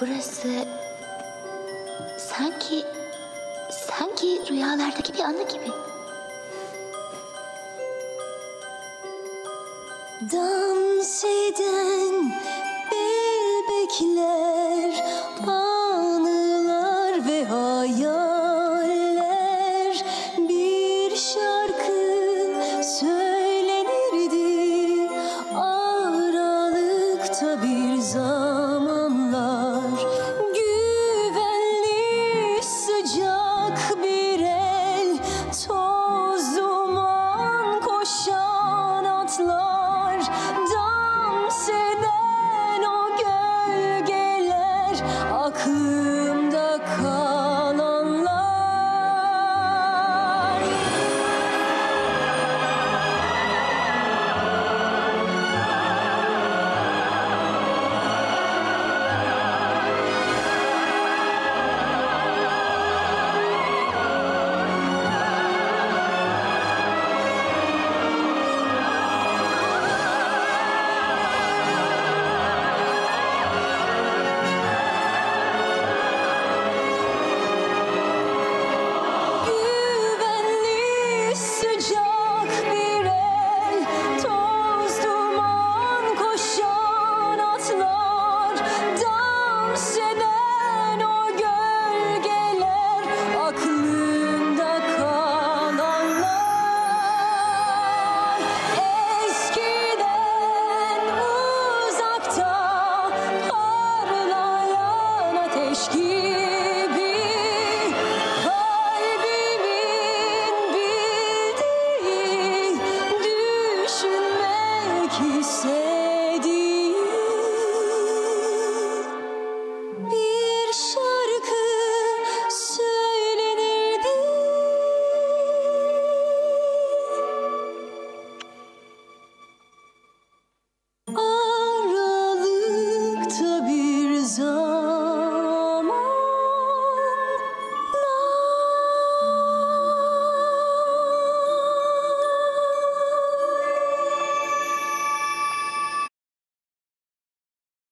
Burası sanki sanki rüyalardaki bir anı gibi. Dans eden bebekler, anılar ve hayaller dans eden o gölgeler aklımda kalanlar say